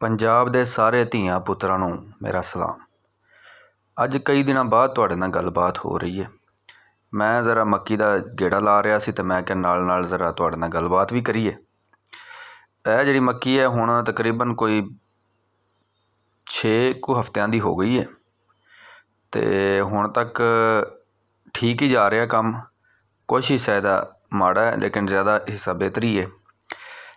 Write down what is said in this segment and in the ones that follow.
ਪੰਜਾਬ ਦੇ ਸਾਰੇ ਧੀਆਂ ਪੁੱਤਰਾਂ ਨੂੰ ਮੇਰਾ ਸਲਾਮ। ਅੱਜ ਕਈ ਦਿਨਾਂ ਬਾਅਦ ਤੁਹਾਡੇ ਨਾਲ ਗੱਲਬਾਤ ਹੋ ਰਹੀ ਹੈ। ਮੈਂ ਜ਼ਰਾ ਮੱਕੀ ਦਾ ਗੇੜਾ ਲਾ ਰਿਹਾ ਸੀ ਤੇ ਮੈਂ ਕਿਹਾ ਨਾਲ ਨਾਲ ਜ਼ਰਾ ਤੁਹਾਡੇ ਨਾਲ ਗੱਲਬਾਤ ਵੀ ਕਰੀਏ। ਇਹ ਜਿਹੜੀ ਮੱਕੀ ਹੈ, ਹੁਣ ਤਕਰੀਬਨ ਕੋਈ 6 ਕੁ ਹਫ਼ਤਿਆਂ ਦੀ ਹੋ ਗਈ ਹੈ। ਤੇ ਹੁਣ ਤੱਕ ਠੀਕ ਹੀ ਜਾ ਰਿਹਾ ਕੰਮ। ਕੁਛ ਹਿੱਸਾ ਦਾ ਮਾੜਾ ਹੈ, ਲੇਕਿਨ ਜ਼ਿਆਦਾ ਹਿੱਸਾ ਬਿਹਤਰੀ ਹੀ। ਹੈ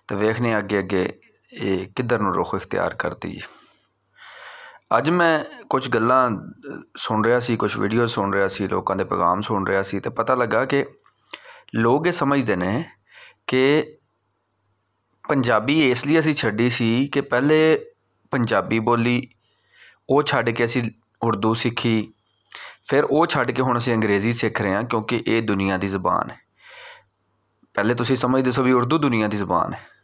ਤੇ ਵੇਖਨੇ ਅੱਗੇ ਅੱਗੇ ਇਹ ਕਿੱਧਰ ਨੂੰ ਰੁਖ ਇਖਤਿਆਰ ਕਰਦੀ? ਹੈ ਅੱਜ ਮੈਂ ਕੁਝ ਗੱਲਾਂ ਸੁਣ ਰਿਹਾ ਸੀ ਕੁਝ ਵੀਡੀਓ ਸੁਣ ਰਿਹਾ ਸੀ, ਲੋਕਾਂ ਦੇ ਪੈਗਾਮ ਸੁਣ ਰਿਹਾ ਸੀ ਤੇ ਪਤਾ ਲੱਗਾ ਕਿ ਲੋਕ ਇਹ ਸਮਝਦੇ ਨੇ ਕਿ ਪੰਜਾਬੀ ਇਸ ਲਈ ਅਸੀਂ ਛੱਡੀ ਸੀ ਕਿ ਪਹਿਲੇ ਪੰਜਾਬੀ ਬੋਲੀ, ਉਹ ਛੱਡ ਕੇ ਅਸੀਂ ਉਰਦੂ ਸਿੱਖੀ, ਫਿਰ ਉਹ ਛੱਡ ਕੇ ਹੁਣ ਅਸੀਂ ਅੰਗਰੇਜ਼ੀ ਸਿੱਖ ਰਹੇ ਹਾਂ ਕਿਉਂਕਿ ਇਹ ਦੁਨੀਆ ਦੀ ਜ਼ੁਬਾਨ ਹੈ। ਪਹਿਲੇ ਤੁਸੀਂ ਸਮਝਦੇ ਸੋ ਵੀ ਉਰਦੂ ਦੁਨੀਆ ਦੀ ਜ਼ੁਬਾਨ ਹੈ।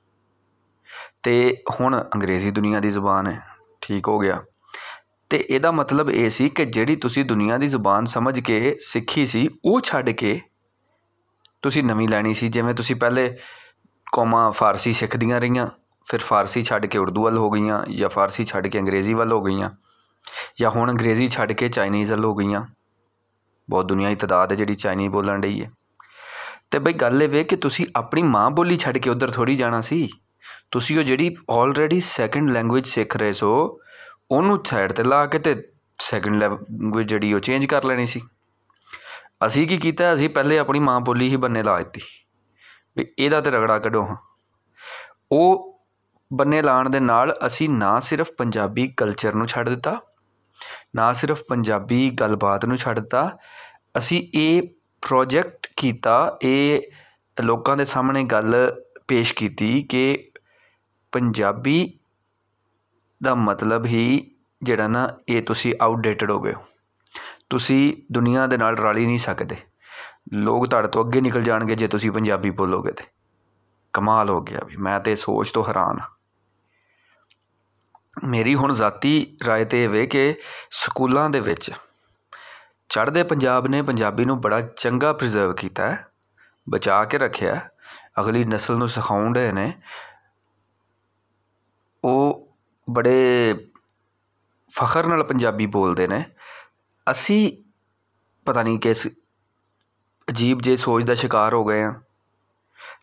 ਤੇ ਹੁਣ ਅੰਗਰੇਜ਼ੀ ਦੁਨੀਆ ਦੀ ਜ਼ੁਬਾਨ ਹੈ, ਠੀਕ ਹੋ ਗਿਆ। ਤੇ ਇਹਦਾ ਮਤਲਬ ਇਹ ਸੀ ਕਿ ਜਿਹੜੀ ਤੁਸੀਂ ਦੁਨੀਆ ਦੀ ਜ਼ੁਬਾਨ ਸਮਝ ਕੇ ਸਿੱਖੀ ਸੀ, ਉਹ ਛੱਡ ਕੇ ਤੁਸੀਂ ਨਵੀਂ ਲੈਣੀ ਸੀ, ਜਿਵੇਂ ਤੁਸੀਂ ਪਹਿਲੇ ਕੌਮਾਂ ਫਾਰਸੀ ਸਿੱਖਦੀਆਂ ਰਹੀਆਂ, ਫਿਰ ਫਾਰਸੀ ਛੱਡ ਕੇ ਉਰਦੂ ਵੱਲ ਹੋ ਗਈਆਂ ਜਾਂ ਫਾਰਸੀ ਛੱਡ ਕੇ ਅੰਗਰੇਜ਼ੀ ਵੱਲ ਹੋ ਗਈਆਂ ਜਾਂ ਹੁਣ ਅੰਗਰੇਜ਼ੀ ਛੱਡ ਕੇ ਚਾਈਨੀਜ਼ ਵੱਲ ਹੋ ਗਈਆਂ। ਬਹੁਤ ਦੁਨੀਆ ਦੀ ਤਾਦਾਦ ਹੈ ਜਿਹੜੀ ਚਾਈਨੀ ਬੋਲਣ ਰਹੀ ਹੈ। ਤੇ ਬਈ ਗੱਲ ਇਹ ਵੇ ਕਿ ਤੁਸੀਂ ਆਪਣੀ ਮਾਂ ਬੋਲੀ ਛੱਡ ਕੇ ਉਧਰ ਥੋੜੀ ਜਾਣਾ ਸੀ। ਤੁਸੀਂ ਉਹ ਜਿਹੜੀ ਆਲਰੇਡੀ ਸੈਕਿੰਡ ਲੈਂਗੁਏਜ ਸਿੱਖ ਰਹੇ ਸੋ, ਉਹਨੂੰ ਸਾਈਡ ਤੇ ਲਾ ਕੇ ਅਤੇ ਸੈਕਿੰਡ ਲੈਂਗੁਏਜ ਜਿਹੜੀ ਉਹ ਚੇਂਜ ਕਰ ਲੈਣੀ ਸੀ। ਅਸੀਂ ਕੀ ਕੀਤਾ, ਅਸੀਂ ਪਹਿਲੇ ਆਪਣੀ ਮਾਂ ਬੋਲੀ ਹੀ ਬੰਨੇ ਲਾ ਦਿੱਤੀ, ਵੀ ਇਹਦਾ ਤਾਂ ਰਗੜਾ ਕੱਢੋ ਹਾਂ। ਉਹ ਬੰਨੇ ਲਾਣ ਦੇ ਨਾਲ ਅਸੀਂ ਨਾ ਸਿਰਫ ਪੰਜਾਬੀ ਕਲਚਰ ਨੂੰ ਛੱਡ ਦਿੱਤਾ, ਨਾ ਸਿਰਫ ਪੰਜਾਬੀ ਗੱਲਬਾਤ ਨੂੰ ਛੱਡ ਦਿੱਤਾ, ਅਸੀਂ ਇਹ ਪ੍ਰੋਜੈਕਟ ਕੀਤਾ, ਇਹ ਲੋਕਾਂ ਦੇ ਸਾਹਮਣੇ ਗੱਲ ਪੇਸ਼ ਕੀਤੀ ਕਿ ਪੰਜਾਬੀ ਦਾ ਮਤਲਬ ਹੀ ਜਿਹੜਾ ਨਾ ਇਹ ਤੁਸੀਂ ਆਊਟਡੇਟਡ ਹੋ ਗਏ ਹੋ ਤੁਸੀਂ ਦੁਨੀਆ ਦੇ ਨਾਲ ਰਲ ਹੀ ਨਹੀਂ ਸਕਦੇ ਲੋਕ ਤੁਹਾਡੇ ਤੋਂ ਅੱਗੇ ਨਿਕਲ ਜਾਣਗੇ ਜੇ ਤੁਸੀਂ ਪੰਜਾਬੀ ਬੋਲੋਗੇ ਤੇ ਕਮਾਲ ਹੋ ਗਿਆ ਵੀ ਮੈਂ ਤੇ ਸੋਚ ਤੋਂ ਹੈਰਾਨ ਹਾਂ ਮੇਰੀ ਹੁਣ ਜ਼ਾਤੀ رائے ਤੇ ਇਹ ਵੇ ਕਿ ਸਕੂਲਾਂ ਦੇ ਵਿੱਚ ਚੜ੍ਹਦੇ ਪੰਜਾਬ ਨੇ ਪੰਜਾਬੀ ਨੂੰ ਬੜਾ ਚੰਗਾ ਪ੍ਰੀਜ਼ਰਵ ਕੀਤਾ ਹੈ ਬਚਾ ਕੇ ਰੱਖਿਆ ਹੈ। ਅਗਲੀ ਨਸਲ ਨੂੰ ਸਿਖਾਉਣ ਦੇ ਨੇ ਉਹ ਬੜੇ ਫਖਰ ਨਾਲ ਪੰਜਾਬੀ ਬੋਲਦੇ ਨੇ। ਅਸੀਂ ਪਤਾ ਨਹੀਂ ਕਿਸ ਅਜੀਬ ਜੇ ਸੋਚ ਦਾ ਸ਼ਿਕਾਰ ਹੋ ਗਏ ਹਾਂ।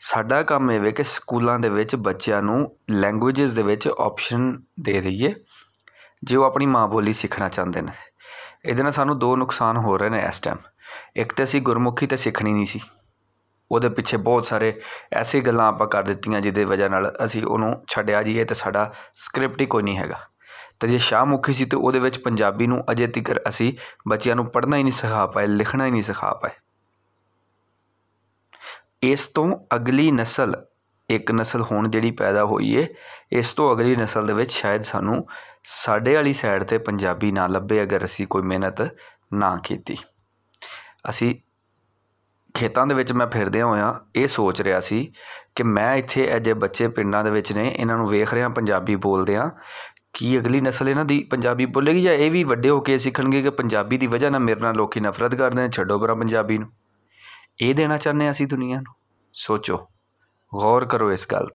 ਸਾਡਾ ਕੰਮ ਇਹ ਵੇ ਕਿ ਸਕੂਲਾਂ ਦੇ ਵਿੱਚ ਬੱਚਿਆਂ ਨੂੰ ਲੈਂਗੁਏਜਸ ਦੇ ਵਿੱਚ ਆਪਸ਼ਨ ਦੇ ਦਈਏ, ਜੇ ਉਹ ਆਪਣੀ ਮਾਂ ਬੋਲੀ ਸਿੱਖਣਾ ਚਾਹੁੰਦੇ ਨੇ। ਇਹਦੇ ਨਾਲ ਸਾਨੂੰ ਦੋ ਨੁਕਸਾਨ ਹੋ ਰਹੇ ਨੇ ਇਸ ਟਾਈਮ ਇੱਕ ਤਾਂ ਅਸੀਂ ਗੁਰਮੁਖੀ ਤੇ ਸਿੱਖਣੀ ਨਹੀਂ ਸੀ। ਉਹਦੇ ਪਿੱਛੇ ਬਹੁਤ ਸਾਰੇ ਐਸੀ ਗੱਲਾਂ ਆਪਾਂ ਕਰ ਦਿੱਤੀਆਂ ਜਿਹਦੇ ਵਜ੍ਹਾ ਨਾਲ ਅਸੀਂ ਉਹਨੂੰ ਛੱਡਿਆ ਜੀਏ ਤੇ ਸਾਡਾ ਸਕ੍ਰਿਪਟ ਹੀ ਕੋਈ ਨਹੀਂ ਹੈਗਾ। ਤੇ ਜੇ ਸ਼ਾਹਮੁਖੀ ਸੀ ਤੇ ਉਹਦੇ ਵਿੱਚ ਪੰਜਾਬੀ ਨੂੰ ਅਜੇ ਤੱਕ ਅਸੀਂ ਬੱਚਿਆਂ ਨੂੰ ਪੜ੍ਹਨਾ ਹੀ ਨਹੀਂ ਸਿਖਾ ਪਾਏ, ਲਿਖਣਾ ਹੀ ਨਹੀਂ ਸਿਖਾ ਪਾਏ। ਇਸ ਤੋਂ ਅਗਲੀ ਨਸਲ, ਇੱਕ ਨਸਲ ਹੁਣ ਜਿਹੜੀ ਪੈਦਾ ਹੋਈ ਏ, ਇਸ ਤੋਂ ਅਗਲੀ ਨਸਲ ਦੇ ਵਿੱਚ ਸ਼ਾਇਦ ਸਾਨੂੰ ਸਾਡੇ ਵਾਲੀ ਸਾਈਡ ਤੇ ਪੰਜਾਬੀ ਨਾ ਲੱਭੇ ਅਗਰ ਅਸੀਂ ਕੋਈ ਮਿਹਨਤ ਨਾ ਕੀਤੀ। ਅਸੀਂ ਖੇਤਾਂ ਦੇ ਵਿੱਚ ਮੈਂ ਫਿਰਦਿਆਂ ਹੋਇਆਂ ਇਹ ਸੋਚ ਰਿਹਾ ਸੀ ਕਿ ਮੈਂ ਇੱਥੇ ਅਜੇ ਬੱਚੇ ਪਿੰਡਾਂ ਦੇ ਵਿੱਚ ਨੇ, ਇਹਨਾਂ ਨੂੰ ਵੇਖ ਰਿਹਾ, ਪੰਜਾਬੀ ਬੋਲਦੇ ਆ ਕੀ ਅਗਲੀ ਨਸਲ ਇਹਨਾਂ ਦੀ ਪੰਜਾਬੀ ਬੋਲੇਗੀ ਜਾਂ ਇਹ ਵੀ ਵੱਡੇ ਹੋ ਕੇ ਸਿੱਖਣਗੇ ਕਿ ਪੰਜਾਬੀ ਦੀ ਵਜ੍ਹਾ ਨਾਲ ਮੇਰੇ ਨਾਲ ਲੋਕੀ ਨਫ਼ਰਤ ਕਰਦੇ ਨੇ, ਛੱਡੋ ਪਰਾਂ ਪੰਜਾਬੀ ਨੂੰ। ਇਹ ਦੇਣਾ ਚਾਹੁੰਦੇ ਹਾਂ ਅਸੀਂ ਦੁਨੀਆ ਨੂੰ। ਸੋਚੋ, ਗੌਰ ਕਰੋ ਇਸ ਗੱਲ